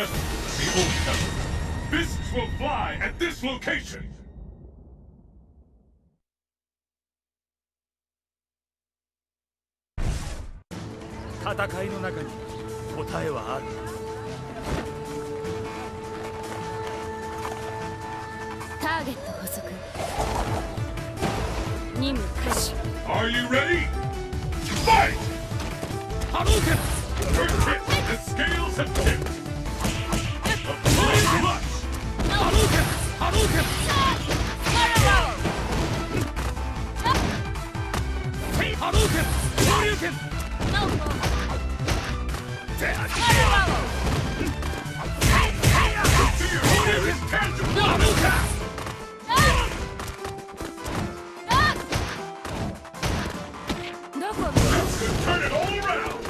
vessel. The old vessel. Fists will fly at this location. 戦いの中に答えはある。ターゲット捕捉任務開始 Are you ready? Fight! 波動拳 Your grip, the scales have tipped Turn it all around!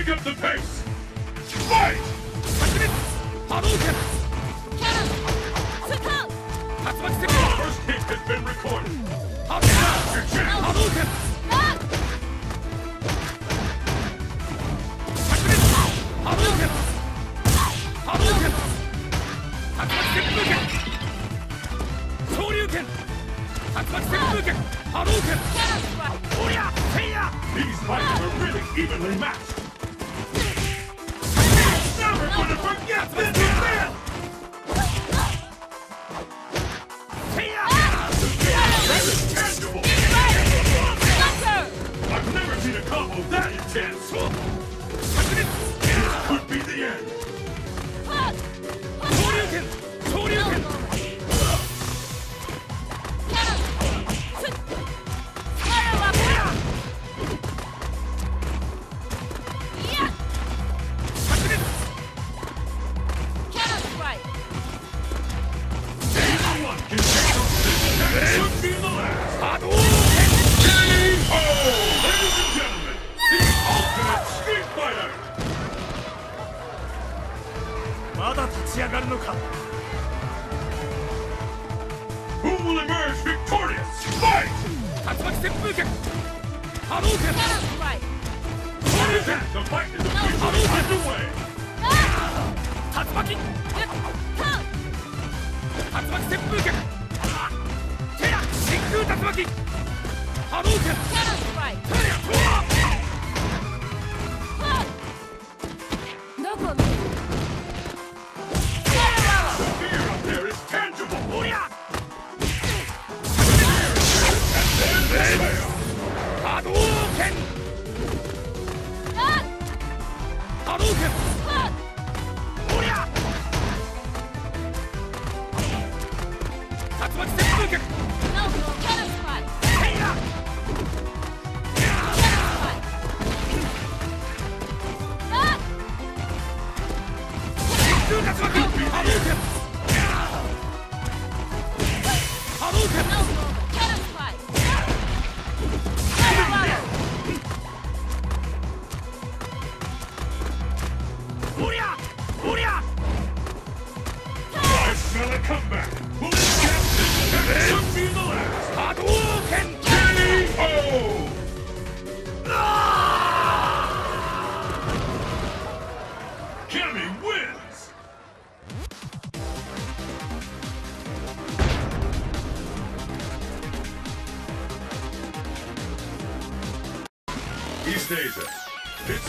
Pick up the pace! Fight! First hit has been recorded. Your chance! These fights were really evenly matched gonna forget this. やがるのか Who will emerge victorious? Fight! 竜巻旋風拳波動拳 What is it? The fight is officially underway! 竜巻竜巻旋風拳テラ真空竜巻波動拳テラ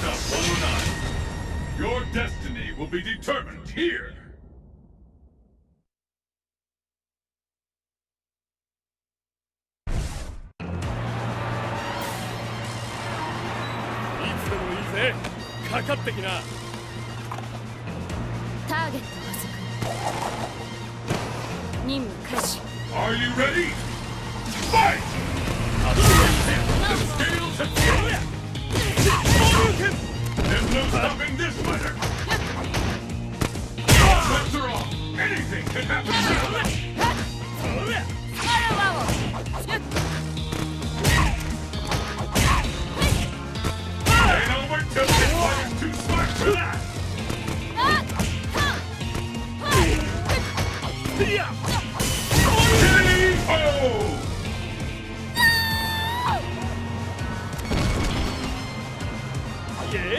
Sub 109. Your destiny will be determined here. Target Are you ready? Fight! This fighter! Bets are off! Anything can happen now! そ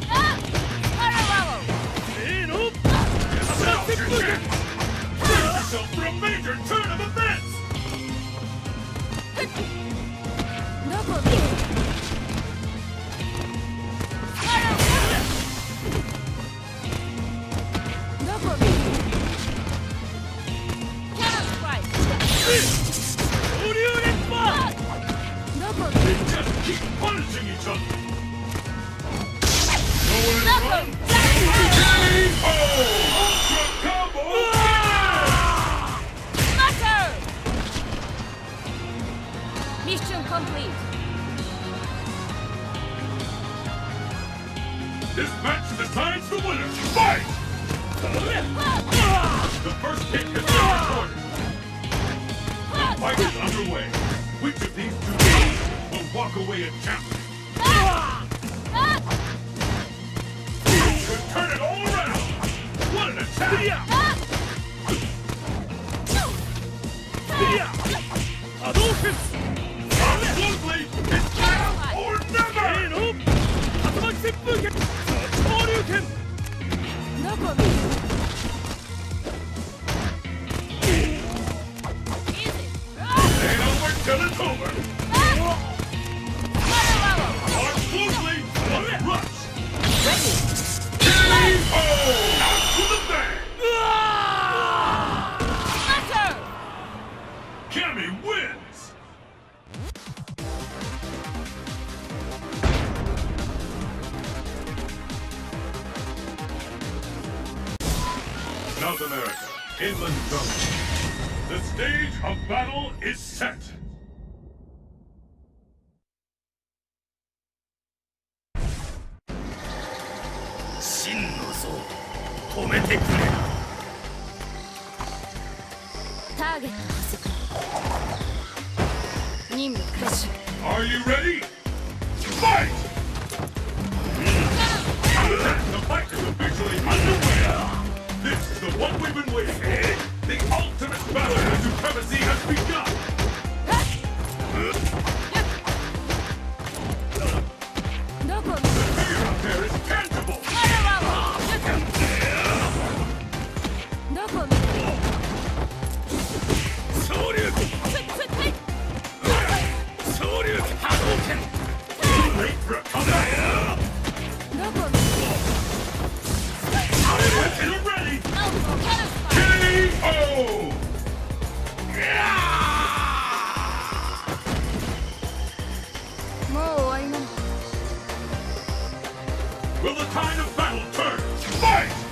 Parallelo! Intercepted! Save yourself from Major 2! Mission complete. This match decides the winner. Fight! The first hit has been recorded. The fight is underway. Which of these two teams will walk away a champion? South America, inland zone. The stage of battle is set. Shin Are you ready? Fight! Hmm. The fight is officially underway! the one we've been waiting for. time of battle turns, fight!